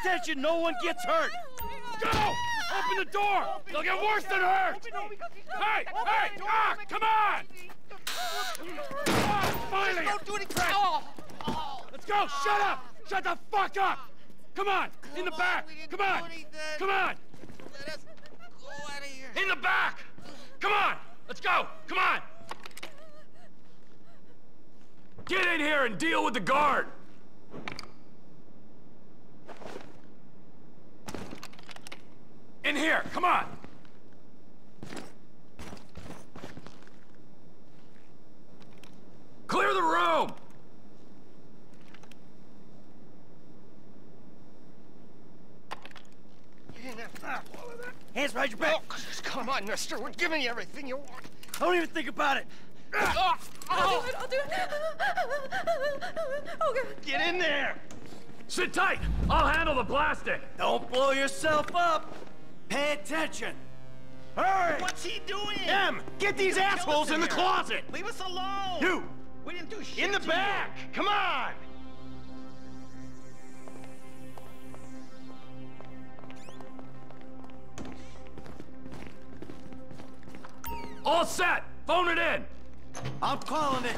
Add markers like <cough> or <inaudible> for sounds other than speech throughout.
Attention, no one gets hurt. Go! Open the door! They'll get worse than hurt! Hey! Hey! Ah! Come on! Ah, finally! Don't do any crap! Oh, Let's go! Shut up! Shut the fuck up! Come on! In the back! Come on! Come on! Let us go out of here. In the back! Come on! Let's go! Come on! Get in here and deal with the guard! In here! Come on! Clear the room! Get in there. Ah, all of that. Hands behind your back. Oh, come on, mister. We're giving you everything you want. I Don't even think about it. Ah, I'll oh, do it, I'll do it. Oh, God. Get in there. Sit tight! I'll handle the plastic! Don't blow yourself up. Pay attention. Hurry! What's he doing? Em, get these assholes in the closet! Leave us alone. You! We didn't do shit In the back! Come on! All set! Phone it in! I'm calling it.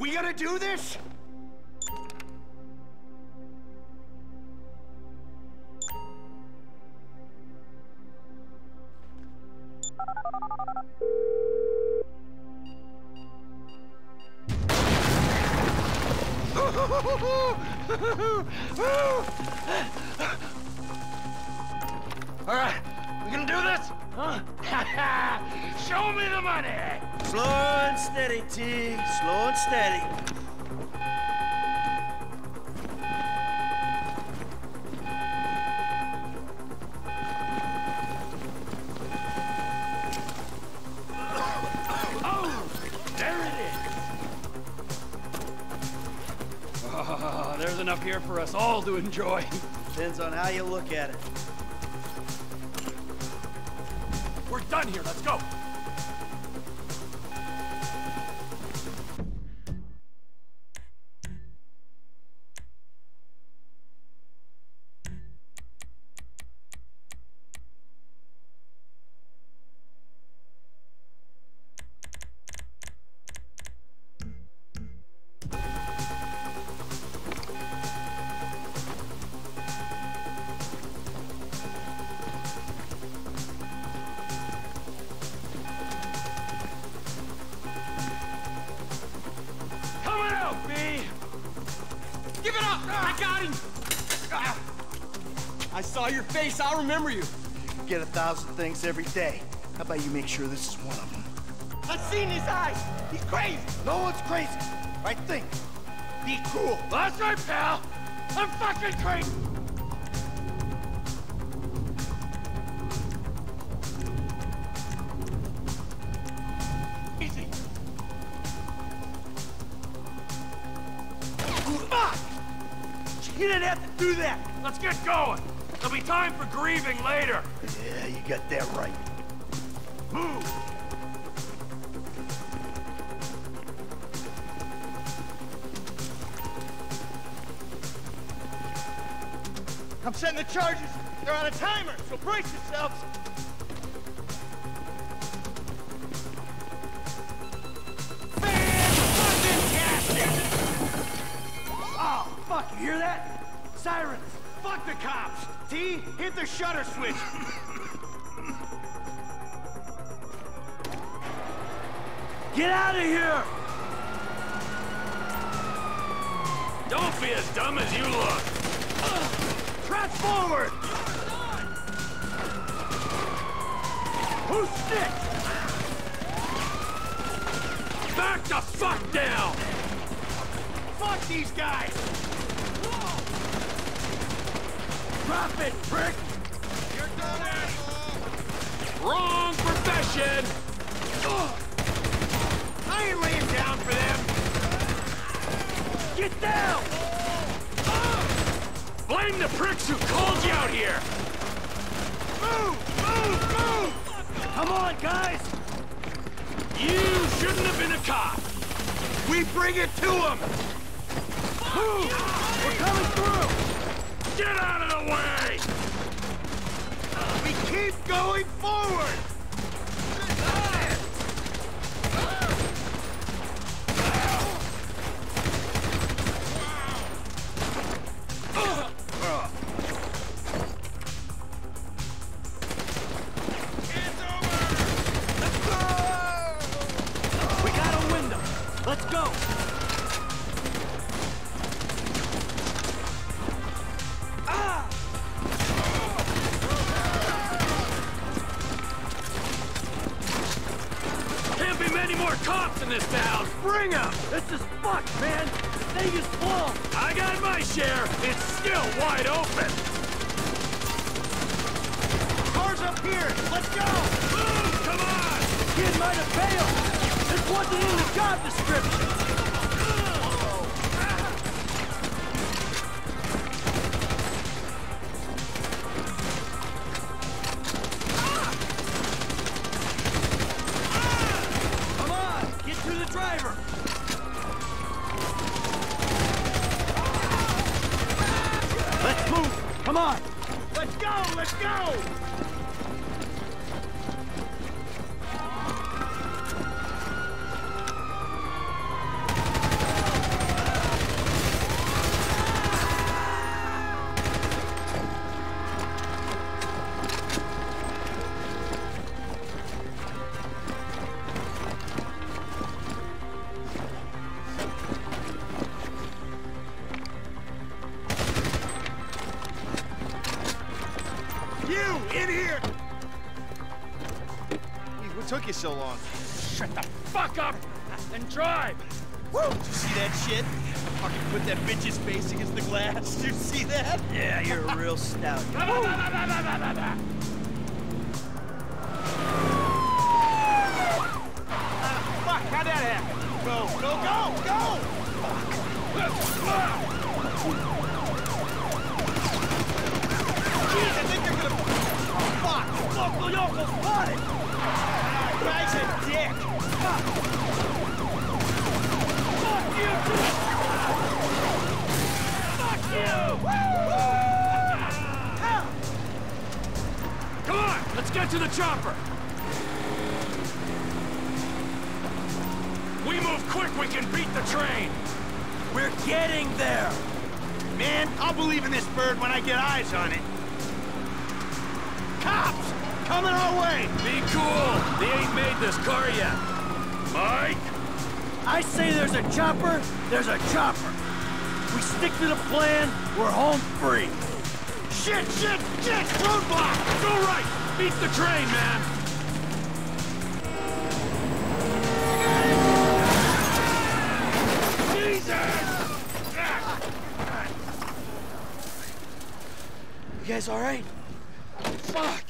We gonna do this? <laughs> All right, we gonna do this? Huh? <laughs> Show me the money! Slow and steady, T. Slow and steady. Oh, there it is. Ah, there's enough here for us all to enjoy. Depends on how you look at it. Done here. Let's go. I saw your face. I'll remember you. You get a thousand things every day. How about you make sure this is one of them? I've seen his eyes. He's crazy. No one's crazy. Right think. Be cool. That's right, pal. I'm fucking crazy. Easy. Fuck! You didn't have to do that. Let's get going. There'll be time for grieving later. Yeah, you got that right. Move. I'm setting the charges. They're on a timer, so brace yourselves. Oh, fuck, you hear that? Sirens. Fuck the cops. T, hit the shutter switch. Get out of here! Don't be as dumb as you look. Press forward. Who's next? Back the fuck down. Fuck these guys. Drop it, prick! You're done, asshole. Wrong profession. I ain't laying down for them. Get down! Blame the pricks who called you out here. Move, move, move. Come on, guys! You shouldn't have been a cop! We bring it to him! We're coming through! Get out of the way! We keep going forward! So long? Shut the fuck up and drive! Woo! Did you see that shit? Fucking put that bitch's face against the glass. <laughs> Did you see that? Yeah, you're a real stout. <laughs> Ah, fuck, how'd that happen? Go, go, go, go! Jeez, I think they're gonna... Oh, fuck! Local yokel spotted! Come on, let's get to the chopper! We move quick, we can beat the train! We're getting there! Man, I'll believe in this bird when I get eyes on it. Cops! Coming our way! Be cool! They ain't made this car yet. Mike? I say there's a chopper, there's a chopper. We stick to the plan, we're home free. Shit, shit, shit! Roadblock! Go right! Beat the train, man! Jesus! You guys all right? Fuck!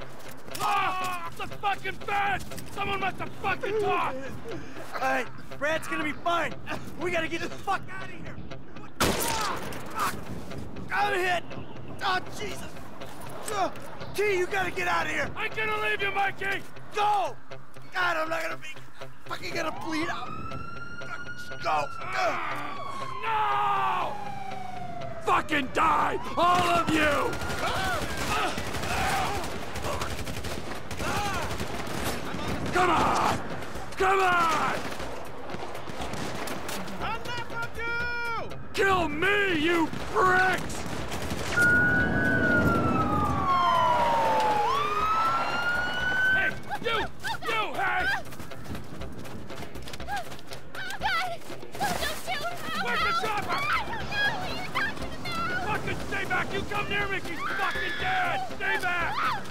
Ah! The fucking fence! Someone must have fucking talked! All right, Brad's gonna be fine. We gotta get the fuck out of here. Ah! Fuck! I'm hit. Oh, Jesus. Uh, T, you gotta get out of here. I'm gonna leave you, Mikey! Go! God, I'm not gonna be fucking gonna bleed out. Go! Uh. No! Fucking die! All of you! Come on! Come on! I'm do! Kill me, you pricks! Hey, you! You, hey! Don't shoot! Where's the? I don't know! Are talking about? Fucking stay back! You come near me, she's fucking dead! Stay back!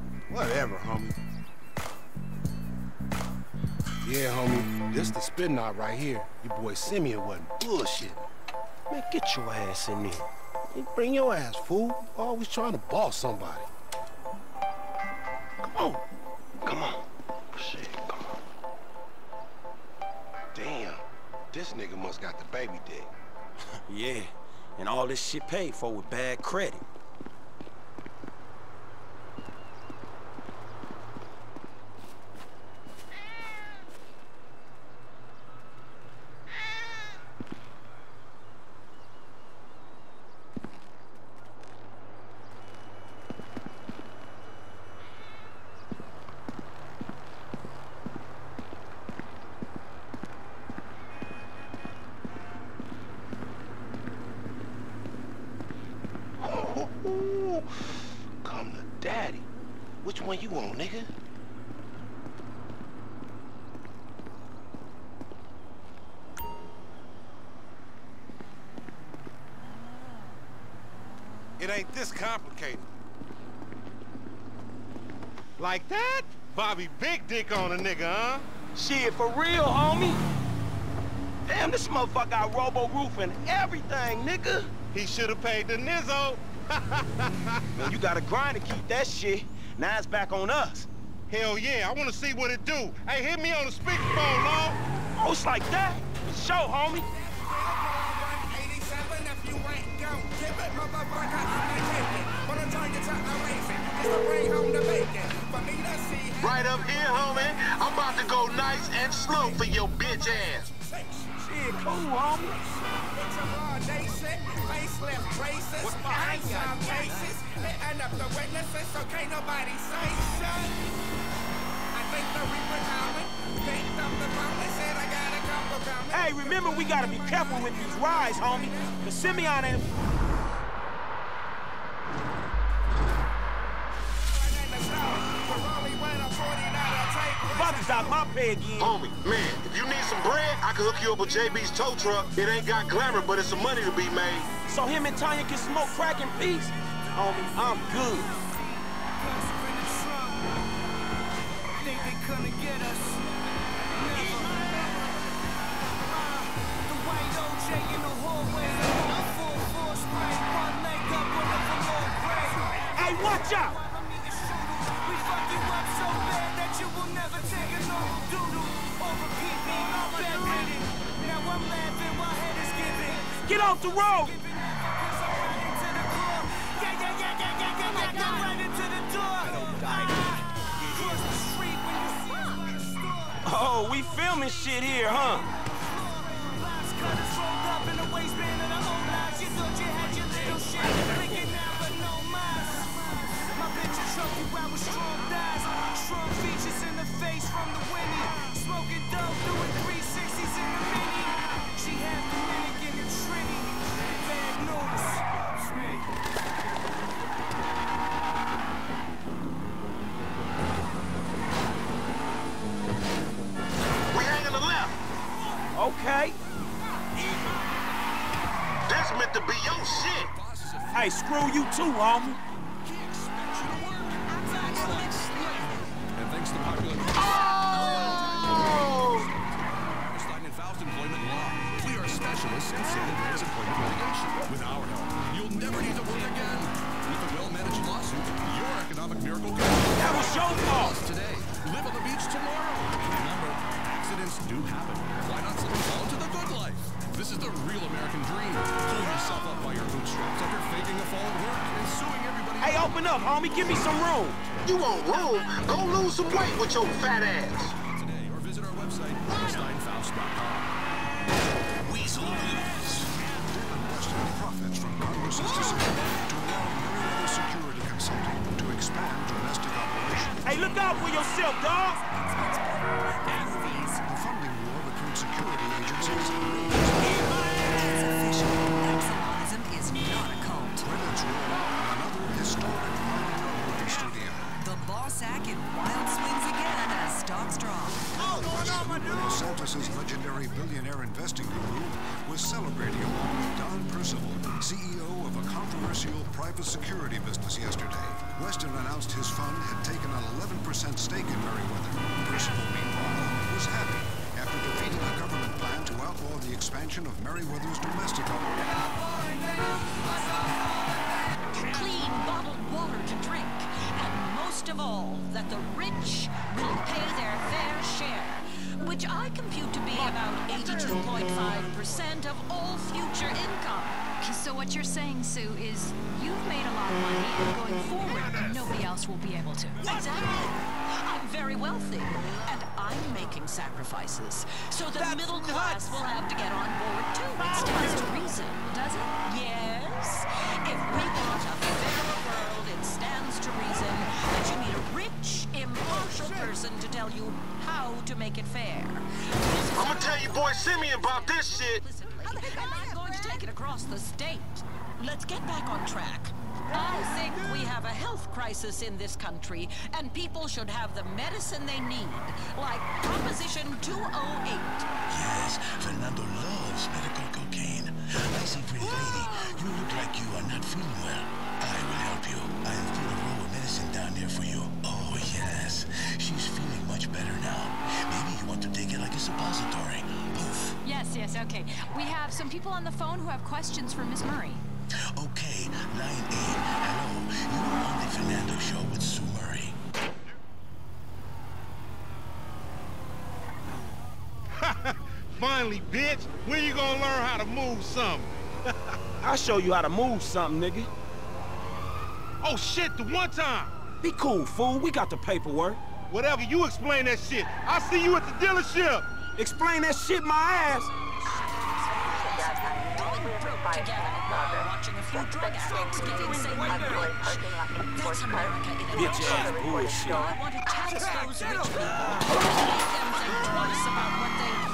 Whatever, homie. Yeah, homie, this the spin knot right here. Your boy Simeon wasn't bullshit. Man, get your ass in there. You bring your ass, fool. Always trying to boss somebody. Come on. Come on. Oh, shit, come on. Damn. This nigga must got the baby dick. <laughs> yeah, and all this shit paid for with bad credit. Ain't this complicated. Like that? Bobby big dick on a nigga, huh? Shit, for real, homie. Damn, this motherfucker got robo roof and everything, nigga. He should have paid the nizzo. <laughs> Man, you gotta grind to keep that shit. Now it's back on us. Hell yeah, I want to see what it do. Hey, hit me on the speakerphone, Law. Oh, it's like that? Show, homie. Right up here, homie. I'm about to go nice and slow for your bitch ass. Shit, cool, homie. What's behind you? And up the witnesses, so can't nobody say shit. I think the Reaper coming. Picked up the phone said I got a couple coming. Hey, remember we gotta be careful with these rides, homie. Cause Simeon and... Brothers out my pay again. Homie, man, if you need some bread, I can hook you up with JB's tow truck. It ain't got glamour, but it's some money to be made. So him and Tonya can smoke crack in peace? Homie, I'm good. Think they couldn't get us. The white OJ in the hallway. Full force spray. One leg up, one of them all. Hey, watch out! We fuck you up so bad that you will never take a no doodle. Or repeat me, I'm bedridden. Now I'm laughing while head is giving. Get off the road! Ah, cross the street when you see us by the store. Oh, we filming shit here, huh? Lines cutters rolled up in the waistband of the old lines. You thought you had your little shit. Blinking now, but no miles. My picture choke you out with strong thighs. Strong features in the face from the Winnie. Smoking dope, doing 360s in the mini. She half Dominican and Trini. Bad news. It's me. We hanging the left. Okay. This meant to be your shit. Hey, screw you too, homie. Are specialists in San Andreas employment litigation. With our help, you'll never need to work again. With a well-managed lawsuit, your economic miracle can That was your fault. today. Live on the beach tomorrow. Remember, accidents do happen. Why not slip and fall into the good life? This is the real American dream. Pull yourself up by your bootstraps after faking a fall at work and suing everybody. Hey, open up, homie. Give me some room. You want room? Go lose some weight with your fat ass. Out for legendary billionaire investing guru was celebrating along with Don Percival, CEO of a controversial private security business yesterday. Weston announced his fund had taken an 11% stake in Merryweather. Percival, meanwhile, was happy after defeating a government plan to outlaw the expansion of Merryweather's domestic operations. clean bottled water to drink, and most of all, that the rich will pay their fair share. Which I compute to be about 82.5% of all future income. So what you're saying, Sue, is you've made a lot of money, and going forward, nobody else will be able to. Exactly. I'm very wealthy, and I'm making sacrifices. So the middle class will have to get on board too. It stands to reason, does it? Yes. If we want a fairer world, it stands to reason that you need a rich, impartial person to tell you to make it fair. I'm gonna tell you boy Simeon about this shit. And I'm going to take it across the state. Let's get back on track. I think we have a health crisis in this country, and people should have the medicine they need, like Proposition 208. Yes, Fernando loves medical cocaine. I see, pretty lady, you look like you are not feeling well. I will help you. I have put a roll of medicine down there for you. Oh, yes. She's feeling much better now. Maybe you want to take it like a suppository. Poof. Yes, yes, okay. We have some people on the phone who have questions for Miss Murray. Okay, line eight. Hello, you are on the Fernando show with Sue Murray. <laughs> Finally, bitch. When you gonna learn how to move something? <laughs> I'll show you how to move something, nigga. Oh shit, the one time. Be cool, fool. We got the paperwork. Whatever, you explain that shit. I'll see you at the dealership. Explain that shit my ass. Watching a few drug addicts get insanely rich. That's America in a Bitch ass nutshell. bullshit. I want to tax those rich people. Make them think twice about what they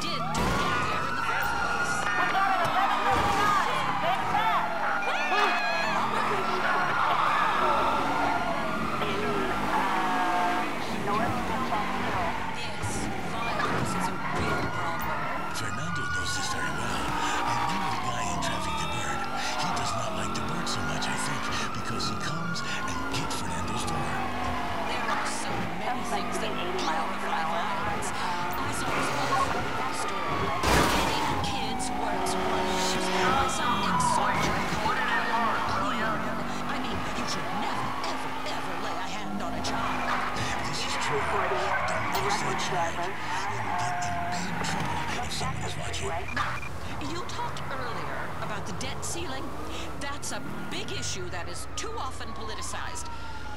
touch. You will get in big trouble if someone is watching. You talked earlier about the debt ceiling. That's a big issue that is too often politicized.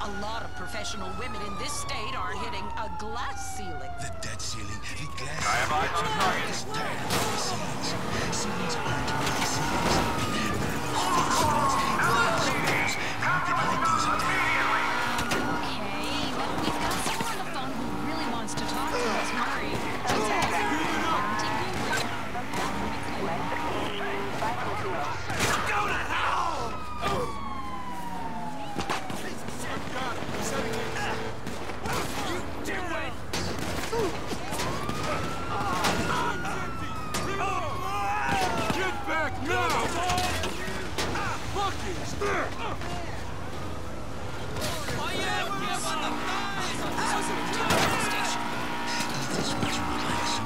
A lot of professional women in this state are hitting a glass ceiling. The debt ceiling, the glass I am on target. is tired of the ceilings. Ceilings aren't really ceilings. They're those ceilings, glass ceilings. You can hide things in. Okay, well, we've got talk to Miss Murray. She what you would like, Sue?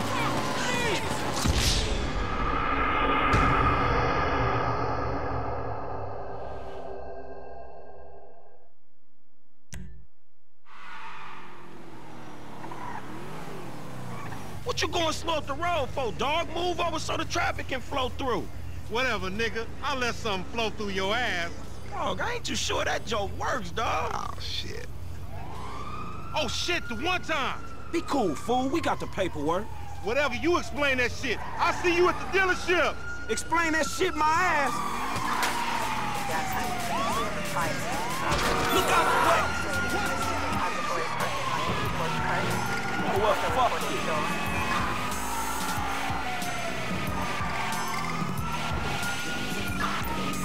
What you going slow up the road for, dog? Move over so the traffic can flow through. Whatever, nigga. I'll let something flow through your ass. Dog, I ain't too sure that joke works, dog. Oh, shit. Oh shit, the one time. Be cool, fool. We got the paperwork. Whatever, you explain that shit. I'll see you at the dealership. Explain that shit my ass. Look out the way. You know?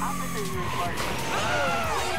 Fuck it. All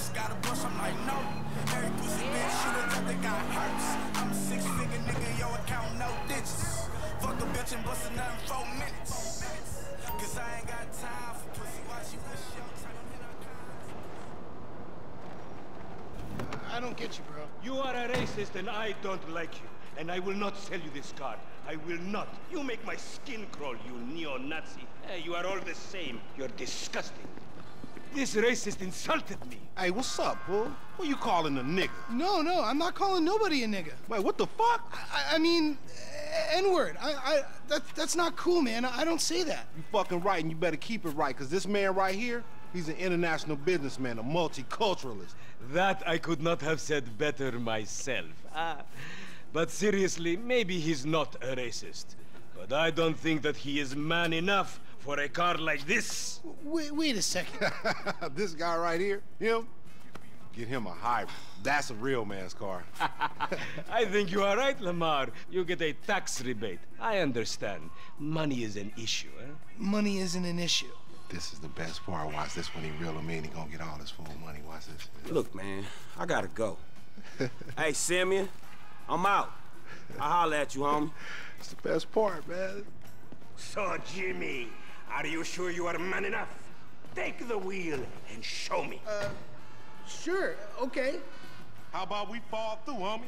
push got a bush, I'm like, no. Every pussy bitch shooter that they got hurts. I'm a six figure nigga, yo account no digits. Fuck a bitch and bust four minutes. Cause I ain't got time for pussy. Wish your time. I don't get you, bro. You are a racist and I don't like you. And I will not sell you this card. I will not. You make my skin crawl, you neo-Nazi. Hey, you are all the same. You're disgusting. This racist insulted me. Hey, what's up, fool? Who you calling a nigga? No, no, I'm not calling nobody a nigga. Wait, what the fuck? I, I mean, N-word. I, I, that, that's not cool, man. I, I don't say that. You fucking right, and you better keep it right, because this man right here, he's an international businessman, a multiculturalist. That I could not have said better myself. Ah. But seriously, maybe he's not a racist. But I don't think that he is man enough for a car like this. Wait, wait a second. <laughs> this guy right here, him, get him a hybrid. That's a real man's car. <laughs> I think you are right, Lamar. You get a tax rebate. I understand. Money is an issue, eh? Money isn't an issue. This is the best part. Watch this when he reel him in. He gonna get all his full money. Watch this. Look, man, I gotta go. <laughs> hey, Simeon, I'm out. I'll holler at you, homie. It's the best part, man. So, Jimmy, are you sure you are man enough? Take the wheel and show me. Uh, sure, okay. How about we fall through, homie?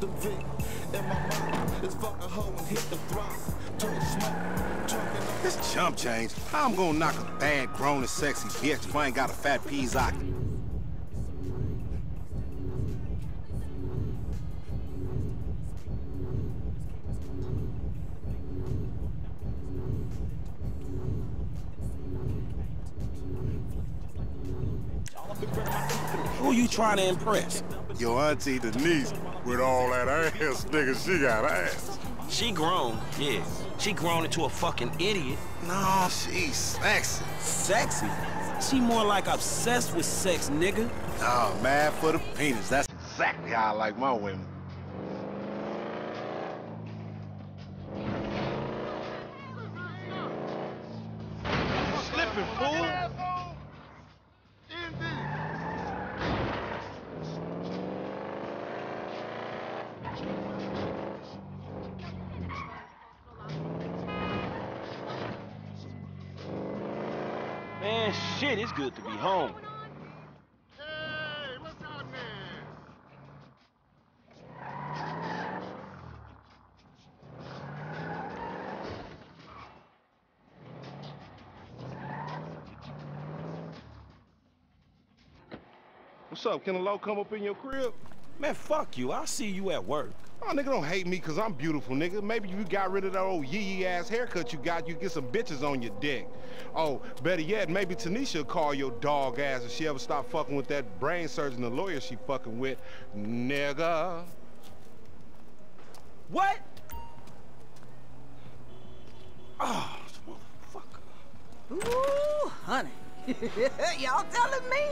The Vic. And my mom is fuck a hoe and hit the throck. Turn the smoke. Talking on This chump change. How I'm gonna knock a bad, grown and sexy bitch if I ain't got a fat peas Who you trying to impress? Your auntie Denise, with all that ass, nigga, she got ass. She grown, yeah. She grown into a fucking idiot. No, she's sexy. Sexy? She more like obsessed with sex, nigga. Oh, mad for the penis. That's exactly how I like my women. Slipping, fool! Man, it's good to be home. What's up? Can a low come up in your crib? Man, fuck you. I'll see you at work. Oh, nigga, don't hate me because I'm beautiful, nigga. Maybe you got rid of that old yee-yee ass haircut you got, you get some bitches on your dick. Oh, better yet, maybe Tanisha will call your dog ass if she ever stop fucking with that brain surgeon, the lawyer she fucking with. Nigga. What? Ah, Oh, Ooh, honey. <laughs> Y'all telling me?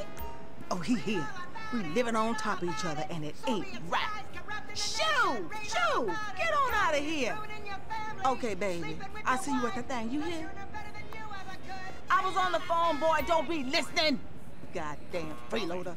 Oh, he here. We living on top of each other, and it ain't right. Shoo! Shoo! Get on out of here. Okay, baby. I see you at the thing. You hear? I was on the phone, boy. Don't be listening. Goddamn freeloader.